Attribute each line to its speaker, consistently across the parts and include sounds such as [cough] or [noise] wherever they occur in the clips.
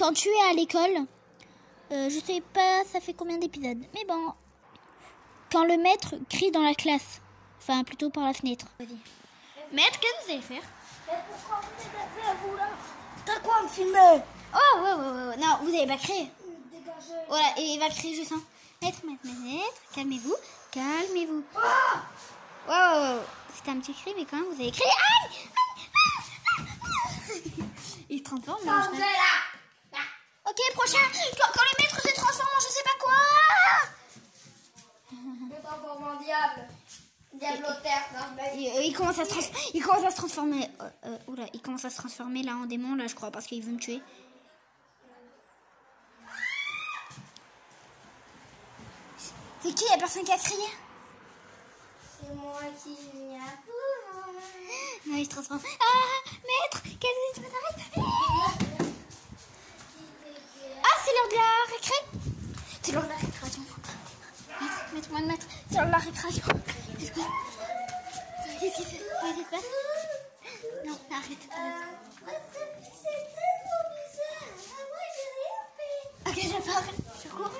Speaker 1: quand tu es à l'école, euh, je sais pas ça fait combien d'épisodes, mais bon, quand le maître crie dans la classe, enfin plutôt par la fenêtre. Maître, qu'est-ce que vous allez faire?
Speaker 2: Pourquoi vous êtes à vous là T'as quoi à me filmer
Speaker 1: Oh, ouais, ouais, ouais, ouais. non, vous avez pas crié.
Speaker 2: Dégagez.
Speaker 1: Voilà, et il va crier juste un. Maître, maître, maître, calmez-vous, calmez-vous.
Speaker 2: Ah
Speaker 1: Ouais, ouais, ouais. C'était un petit cri, mais quand même, vous avez crié. Aïe Aïe Aïe [laughs] Il se transforme là. Prochain. Quand, quand les maîtres se transforment en je sais pas quoi.
Speaker 2: Le transforme en diable.
Speaker 1: Il, euh, il commence à se trans- il commence à se transformer. euh, euh, oula, il commence à se transformer là en démon là, je crois, parce qu'il veut me tuer. C'est qui la personne qui a crié?
Speaker 2: C'est moi qui viens.
Speaker 1: Non, il se transforme. Ah, maître, qu'est-ce se passe Ah, c'est l'heure de la récré C'est l'heure de la récréation. Maître, maître, maître, maître, c'est l'heure de la récréation. Non, arrête.
Speaker 2: Moi.
Speaker 1: Ok, je pars. Je cours.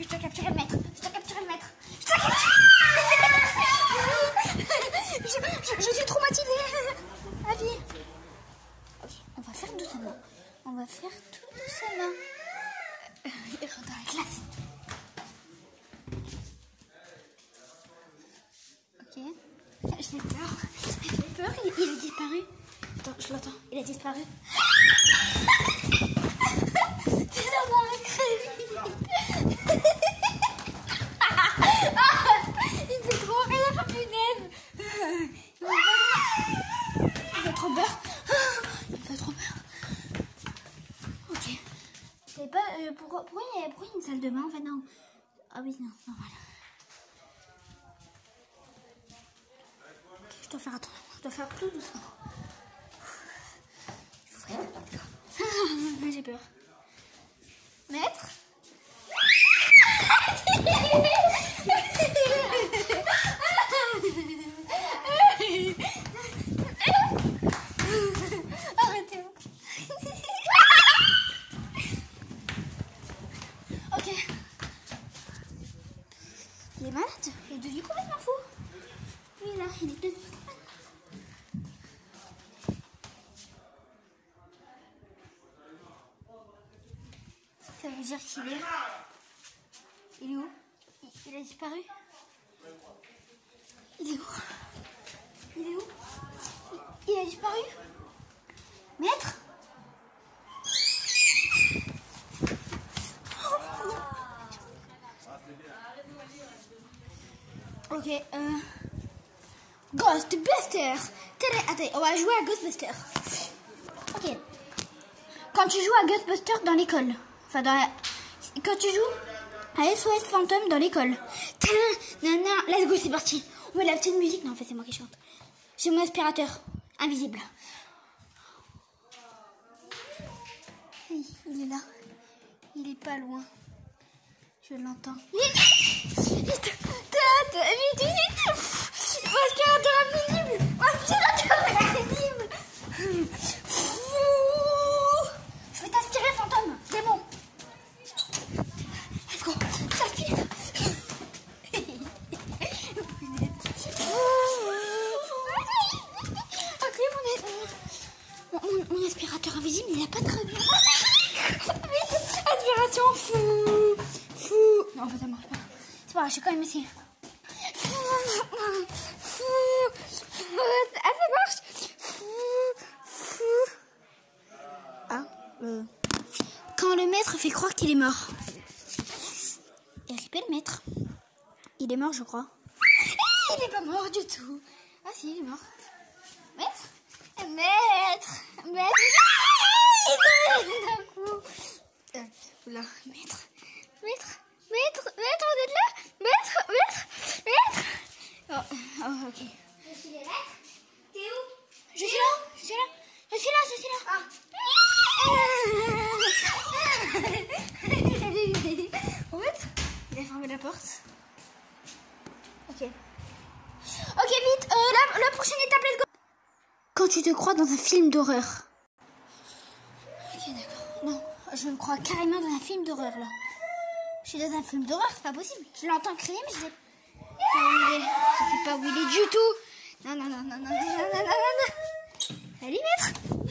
Speaker 1: Je dois capturer le maître. Je dois capturer le maître. Je dois capturer je, je, je suis traumatisée. Allez. Ok, on va faire doucement. On va faire tout doucement. Rentre dans la classe. Ok. J'ai peur. J'ai peur. Il, il a disparu. Attends, je l'entends. Il a disparu. C'est dans la récré. Il fait trop rire, punaise. Il me fait trop peur. Il me fait trop peur. Ok. C'est pas. euh, pourquoi, pourquoi, il y a, pourquoi il y a une salle de bain en fait Non. Ah oui, non. Ok, je dois faire attention. Je dois faire tout doucement. Ferai- J'ai peur. Maître [laughs] Arrêtez-vous. ok. Il est malade. Il est devenu complètement fou. Lui là, il est devenu complètement. Il est où? Il, a disparu? Il est où? Il est où? Il, a disparu? Maître? Ok, euh. Ghostbuster. Attends, on va jouer à Ghostbuster. Ok. Quand tu joues à Ghostbuster dans l'école, enfin dans la... Quand tu joues à SOS Fantôme dans l'école. Let's go, c'est parti. On met la petite musique. Non, en fait, c'est moi qui chante. J'ai mon aspirateur invisible. Il est là. Il est pas loin. Je l'entends. [laughs] Vite Vite Vite Vite Vite Mon aspirateur invisible Mon aspirateur invisible Je vais t'aspirer, fantôme Démon Let's go J'aspire Ok, mon, mon, mon aspirateur invisible, il a pas très bien. Vite, aspiration fou, fou. Non, en fait, ça marche pas. Je suis quand même fou. Ah, ça marche. Ah, euh. Quand le maître fait croire qu'il est mort. Et répète le maître. Il est mort, je crois. Il est pas mort du tout. Ah si, il est mort. Maître? Maître Maître Il est mort d'un coup. Euh, Maître Maître Maître, vous êtes là Maître Maître Maître Oh, oh ok.
Speaker 2: Je suis les lettres. T'es où
Speaker 1: Je suis là, je suis là, je suis là, je suis là. What Il a fermé la porte. Ok. Ok, vite, euh, la, la prochaine étape, let's go. Quand tu te crois dans un film d'horreur. je me crois carrément dans un film d'horreur là. Je suis dans un film d'horreur, c'est pas possible. Je l'entends crier, mais je sais pas où il est. Je sais pas où il est du tout. Non, non, non, non, non, non, non, non, non, non. Salut, maître. [laughs]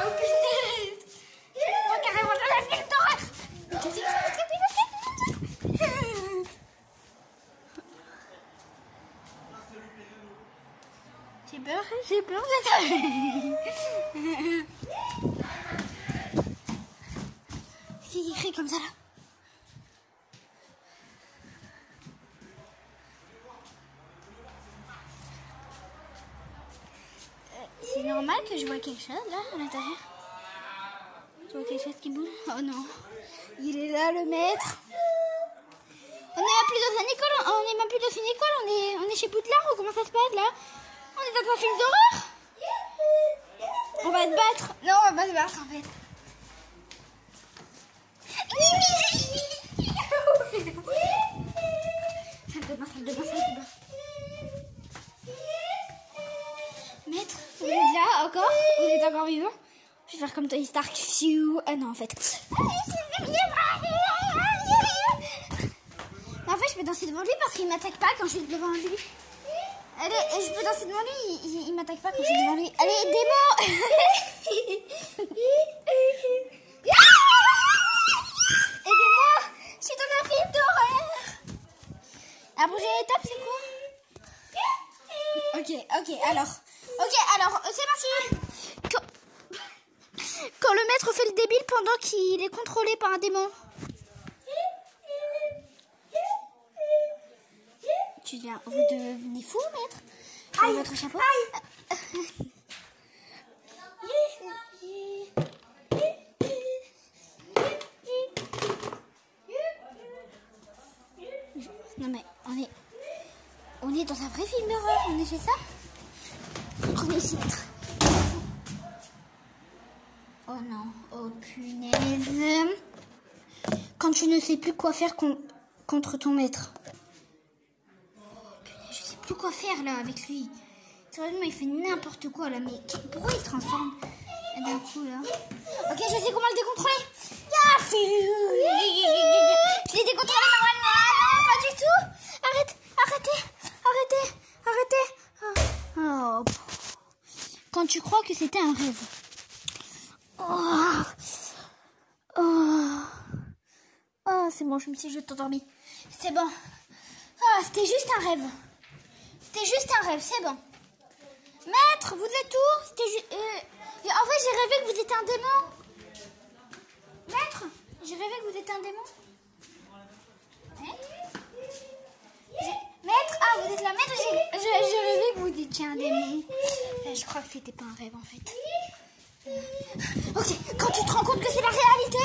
Speaker 1: oh putain. Je crois carrément dans un film d'horreur. Qu'est-ce que c'est J'ai peur, j'ai peur de qui [laughs] crie comme ça là. Euh, C'est normal que je vois quelque chose là à l'intérieur. Tu vois quelque chose qui bouge. Oh non. Il est là le maître. On est même plus dans une école, on est même plus dans une école, on est, on est chez Poudlard ou comment ça se passe là? On est dans un film d'horreur On va se battre Non, on va pas se battre en fait. Maître, vous êtes là encore Vous êtes encore vivant Je vais faire comme Tony Stark. Ah non, en fait. En fait, je peux danser devant lui parce qu'il m'attaque pas quand je suis devant lui. Allez, je peux danser devant lui, il, m'attaque pas quand je suis devant lui. Allez, démon Aidez-moi [laughs] Je suis dans un film d'horreur La prochaine étape, c'est quoi? Ok, ok, alors. Ok, alors, euh, c'est parti quand le maître fait le débile pendant qu'il est contrôlé par un démon. Vous devenez fou, maître Avec votre chapeau Non mais on est, on est dans un vrai film d'horreur, on est chez ça On est ici, maître. Oh non, oh punaise. Quand tu ne sais plus quoi faire con- contre ton maître. Plus quoi faire là avec lui? Sérieusement, il fait n'importe quoi là, mais pourquoi il se transforme d'un coup là? Ok, je sais comment le décontrôler. Je l'ai décontrôlé normalement. Ah non, pas du tout. Arrête, arrêtez, arrêtez, arrêtez. Oh. Oh. Quand tu crois que c'était un rêve. Oh. Oh. Oh, c'est bon, je me suis juste endormie. C'est bon. Ah, c'était juste un rêve. C'était juste un rêve, c'est bon. Maître, vous êtes où? C'était euh, En fait, j'ai rêvé que vous étiez un démon. Maître, j'ai rêvé que vous étiez un démon. Maître? Ah, vous êtes là. Maître, j'ai rêvé que vous étiez un démon. Euh, Je crois que c'était pas un rêve, en fait. Euh, Ok, quand tu te rends compte que c'est la réalité...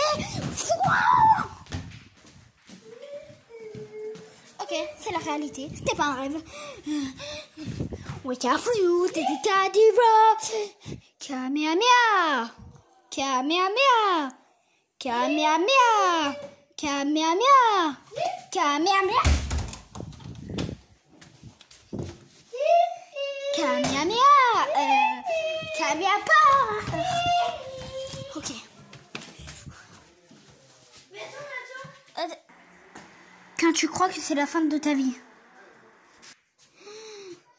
Speaker 1: Ok, c'est la réalité. C'était pas un rêve. Wake up you, Kadira. Kamehameha. Kamehameha. Kamehameha. Kamehameha. Kamehameha. Kamehameha. Euh, Kamehameha. Tu crois que c'est la fin de ta vie.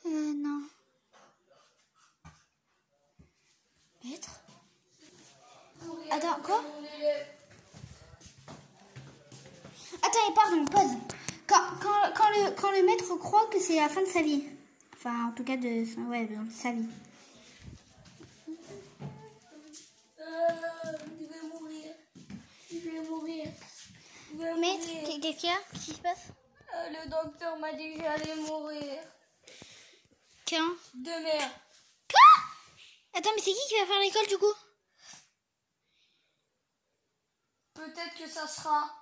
Speaker 1: Euh, non. Maître Attends, quoi Attends, pardon, pause. Quand, quand, quand, le, quand le maître croit que c'est la fin de sa vie. Enfin, en tout cas, de, ouais, de sa vie.
Speaker 2: Euh, je vais mourir. Je vais mourir. Je vais
Speaker 1: Maître,
Speaker 2: mourir.
Speaker 1: qu'est- qu'est-ce qu'il y a? Qu'est-ce qui se passe?
Speaker 2: Euh, le docteur m'a dit que j'allais mourir.
Speaker 1: Quand?
Speaker 2: De merde.
Speaker 1: Quoi? Attends, mais c'est qui qui va faire l'école du coup?
Speaker 2: Peut-être que ça sera